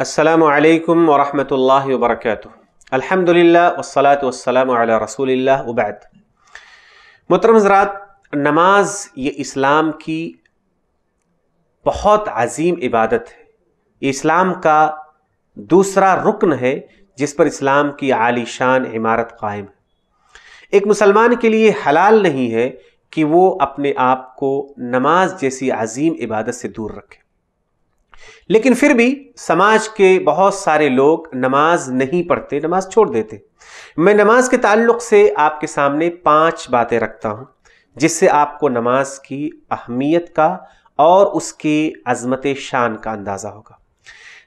असलकम वरहमल वर्क अल्हम्दुलिल्लाह वस्सलातु वस्सलामु अला रसूलिल्लाह वबैद मोहतरम हज़रात नमाज़ ये इस्लाम की बहुत अजीम इबादत है ये इस्लाम का दूसरा रुकन है जिस पर इस्लाम की आलीशान इमारत कायम है एक मुसलमान के लिए हलाल नहीं है कि वो अपने आप को नमाज़ जैसी अजीम इबादत से दूर रखे लेकिन फिर भी समाज के बहुत सारे लोग नमाज़ नहीं पढ़ते, नमाज़ छोड़ देते। मैं नमाज़ के ताल्लुक से आपके सामने पाँच बातें रखता हूँ, जिससे आपको नमाज़ की अहमियत का और उसकी अजमत शान का अंदाज़ा होगा।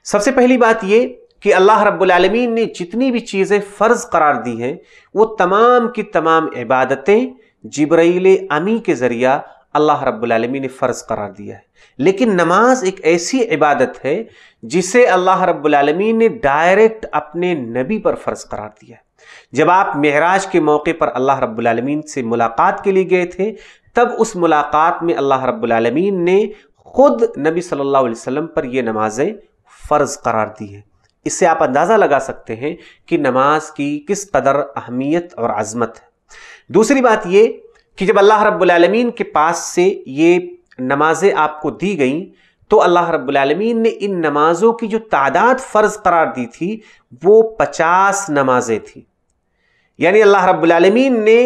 सबसे पहली बात यह कि अल्लाह रब्बुल आलमीन ने जितनी भी चीज़ें फ़र्ज़ करार दी हैं, वो तमाम की तमाम इबादतें जिब्राइल अमी के ज़रिया अल्लाह रब्बुल आलमीन ने फ़र्ज़ करार दिया है। लेकिन नमाज़ एक ऐसी इबादत है जिसे अल्लाह रब्बुल आलमीन ने डायरेक्ट अपने नबी पर फ़र्ज़ करार दिया है। जब आप महराज के मौके पर अल्लाह रब्बुल आलमीन से मुलाकात के लिए गए थे, तब उस मुलाकात में अल्लाह रब्बुल आलमीन ने खुद नबी सल्लल्लाहु अलैहि पर यह नमाजें फ़र्ज़ करार दी हैं। इससे आप अंदाज़ा लगा सकते हैं कि नमाज़ की किस कदर अहमियत और अजमत है। दूसरी बात यह कि जब अल्लाह रब्बुलमीन के पास से ये नमाजें आपको दी गई तो अल्लाह रब्बुलमीन ने इन नमाजों की जो तादाद फ़र्ज़ करार दी थी, वो पचास नमाजें थी। यानी अल्लाह रब्बुलमीन ने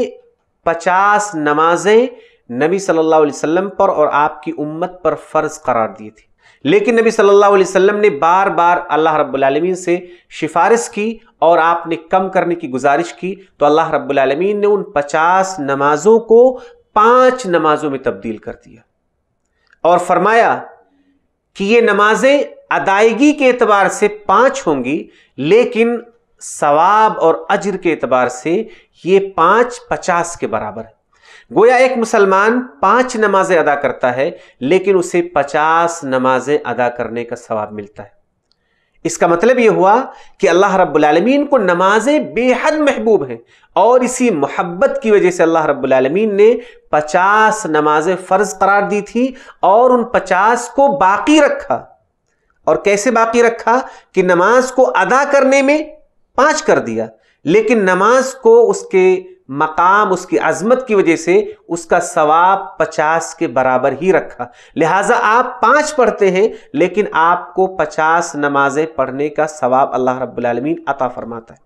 पचास नमाजें नबी सल्लल्लाहु अलैहि वसल्लम पर और आपकी उम्मत पर फ़र्ज़ करार दी थी। लेकिन नबी सल्लल्लाहु अलैहि वसल्लम ने बार बार अल्लाह रब्बुल से सिफारिश की और आपने कम करने की गुजारिश की तो अल्लाह रब्बुल ने उन पचास नमाजों को पाँच नमाजों में तब्दील कर दिया और फरमाया कि ये नमाजें अदायगी के एतबार से पाँच होंगी, लेकिन सवाब और अजर के एतबार से ये पाँच पचास के बराबर है। गोया एक मुसलमान पाँच नमाजें अदा करता है, लेकिन उसे पचास नमाजें अदा करने का सवाब मिलता है। इसका मतलब यह हुआ कि अल्लाह रब्बुल को नमाजें बेहद महबूब हैं, और इसी मोहब्बत की वजह से अल्लाह रब्बुल ने पचास नमाजें फ़र्ज़ करार दी थी और उन पचास को बाकी रखा। और कैसे बाकी रखा कि नमाज़ को अदा करने में पाँच कर दिया। लेकिन नमाज़ को उसके मकाम, उसकी अजमत की वजह से उसका सवाब पचास के बराबर ही रखा। लिहाजा आप पाँच पढ़ते हैं, लेकिन आपको पचास नमाजें पढ़ने का सवाब अल्लाह रब्बुल आलमीन अता फरमाता है।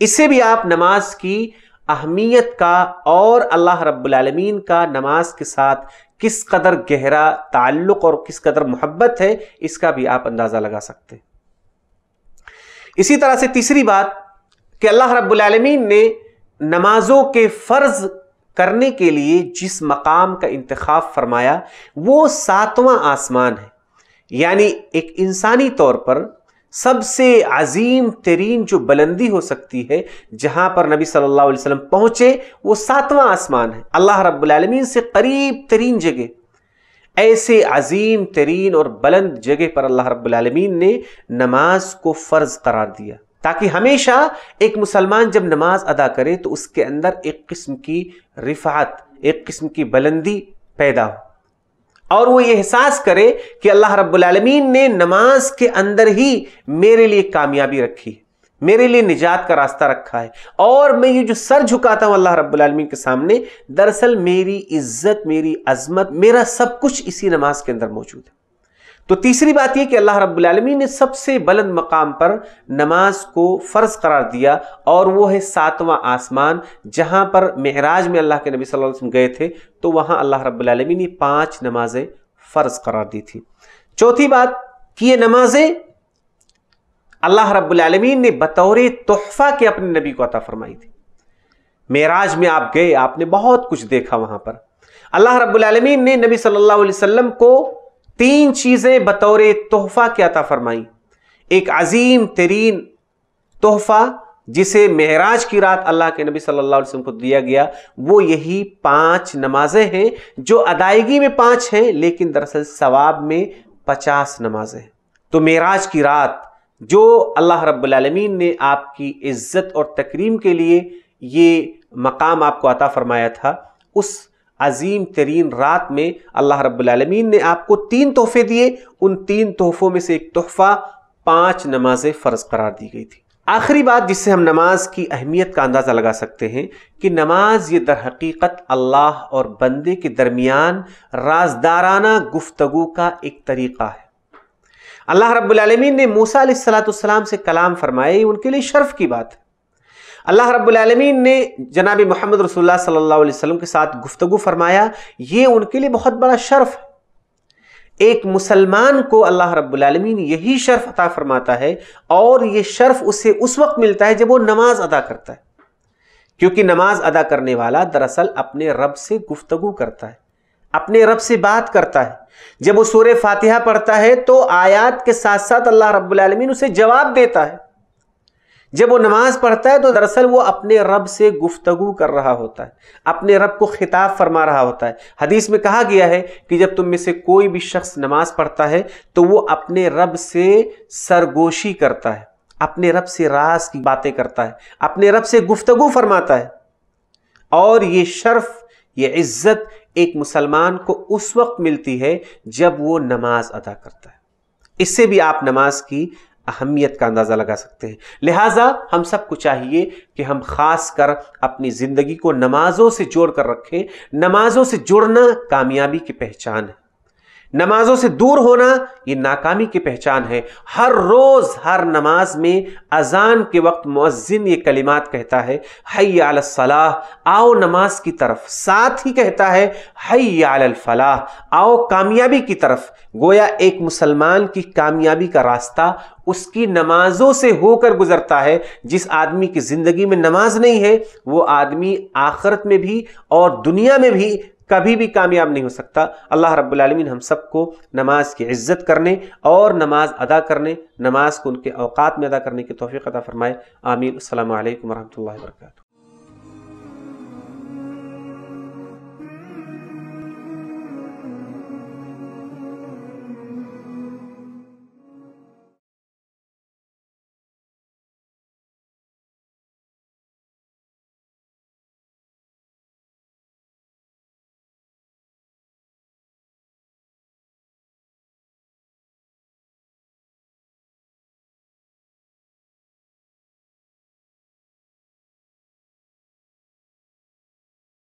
इससे भी आप नमाज़ की अहमियत का और अल्लाह रब्बुल आलमीन का नमाज़ के साथ किस कदर गहरा ताल्लुक और किस कदर मोहब्बत है, इसका भी आप अंदाज़ा लगा सकते हैं। इसी तरह से तीसरी बात कि अल्लाह रब्बुल आलमीन ने नमाजों के फ़र्ज़ करने के लिए जिस मकाम का इंतखब फरमाया, वो सातवां आसमान है। यानी एक इंसानी तौर पर सबसे अजीम तरीन जो बुलंदी हो सकती है, जहाँ पर नबी सल्लल्लाहु अलैहि वसल्लम पहुँचे, वो सातवां आसमान है। अल्लाह रब्बुल आलमीन से करीब तरीन जगह। ऐसे अजीम तरीन और बुलंद जगह पर अल्लाह रब्बुल आलमीन ने नमाज़ को फ़र्ज़ करार दिया। ताकि हमेशा एक मुसलमान जब नमाज़ अदा करे तो उसके अंदर एक किस्म की रिफात, एक किस्म की बुलंदी पैदा हो। और वो ये एहसास करे कि अल्लाह रब्बुल आलमीन ने नमाज़ के अंदर ही मेरे लिए कामयाबी रखी है मेरे लिए निजात का रास्ता रखा है। और मैं ये जो सर झुकाता हूँ अल्लाह रब्बुल आलमीन के सामने, दरअसल मेरी इज़्ज़त, मेरी अजमत, मेरा सब कुछ इसी नमाज़ के अंदर मौजूद है। तो तीसरी बात यह कि अल्लाह रब्बुल आलमीन ने सबसे बुलंद मकाम पर नमाज़ को फ़र्ज़ करार दिया और वो है सातवां आसमान, जहाँ पर महराज में अल्लाह के नबी सल्लल्लाहु अलैहि वसल्लम गए थे तो वहाँ अल्लाह रब्बुल आलमीन ने पाँच नमाजें फ़र्ज़ करार दी थी। चौथी बात कि ये नमाजें अल्लाह रब्बुल आलमीन ने बतौर तोहफ़ा के अपने नबी को अता फरमाई थी। महराज में आप गए, आपने बहुत कुछ देखा वहाँ पर। अल्लाह रब्बुल आलमीन ने नबी अलैहि वसल्लम को तीन चीज़ें बतौर तोहफा क्या था फरमाई। एक अजीम तरीन तोहफा, जिसे महराज की रात अल्लाह के नबी सल्लल्लाहु अलैहि वसल्लम को दिया गया, वो यही पाँच नमाजें हैं, जो अदायगी में पाँच हैं, लेकिन दरअसल सवाब में पचास नमाजें तो महराज की रात, जो अल्लाह रब्बुल आलमीन ने आपकी इज़्ज़त और तकरीम के लिए ये मकाम आपको अता फरमाया था, उस अजीम तरीन रात में अल्लाह रब्बुल आलमीन ने आपको तीन तोहफे दिए। उन तीन तोहफों में से एक तोहफा पाँच नमाजें फ़र्ज़ करार दी गई थी। आखिरी बात जिससे हम नमाज़ की अहमियत का अंदाज़ा लगा सकते हैं कि नमाज़ ये दर हकीकत अल्लाह और बंदे के दरमियान राजदाराना गुफ्तगु का एक तरीक़ा है। अल्लाह रब्बुल ने मूसा सलाम से कलाम फरमाए उनके लिए शर्फ की बात है। अल्लाह रब्बुल ने जनाब मोहम्मद रसोल्ला अलैहि वसल्लम के साथ गुफ्तु फरमाया, ये उनके लिए बहुत बड़ा शर्फ है। एक मुसलमान को अल्लाह रब्बुल आलमीन यही शर्फ अता फरमाता है और ये शर्फ उसे उस वक्त मिलता है जब वो नमाज़ अदा करता है। क्योंकि नमाज़ अदा करने वाला दरअसल अपने रब से गुफ्तगु करता है, अपने रब से बात करता है। जब वो सूर्य फातिहा पढ़ता है तो आयात के साथ साथ अल्लाह रब्बुल आलमीन उसे जवाब देता है। जब वो नमाज़ पढ़ता है तो दरअसल वो अपने रब से गुफ्तगु कर रहा होता है। अपने रब को खिताब फरमा रहा होता है। हदीस में कहा गया है कि जब तुम में से कोई भी शख्स नमाज़ पढ़ता है तो वो अपने रब से सरगोशी करता है। अपने रब से रास की बातें करता है। अपने रब से गुफ्तगु फरमाता है। और ये शर्फ, ये इज़्ज़त एक मुसलमान को उस वक्त मिलती है, जब वो नमाज़ अदा करता है। इससे भी आप नमाज़ की अहमियत का अंदाज़ा लगा सकते हैं। लिहाजा हम सबको चाहिए कि हम खास कर अपनी ज़िंदगी को नमाज़ों से जोड़ कर रखें। नमाज़ों से जुड़ना कामयाबी की पहचान है। नमाजों से दूर होना ये नाकामी की पहचान है। हर रोज, हर नमाज़ में अजान के वक्त मुअज्जिन ये कलिमात कहता है हय सलाह आओ नमाज़ की तरफ़। साथ ही कहता है हय फलाह आओ कामयाबी की तरफ़। गोया एक मुसलमान की कामयाबी का रास्ता उसकी नमाजों से होकर गुजरता है। जिस आदमी की ज़िंदगी में नमाज़ नहीं है, वो आदमी आखरत में भी और दुनिया में भी कभी भी कामयाब नहीं हो सकता। अल्लाह रब्बुल आलमीन हम सबको नमाज़ की इज़्ज़त करने और नमाज़ अदा करने, नमाज़ को उनके अवकात में अदा करने की तोफ़ी अदा फरमाए। आमीन। अल्लाम वरहमल वर्का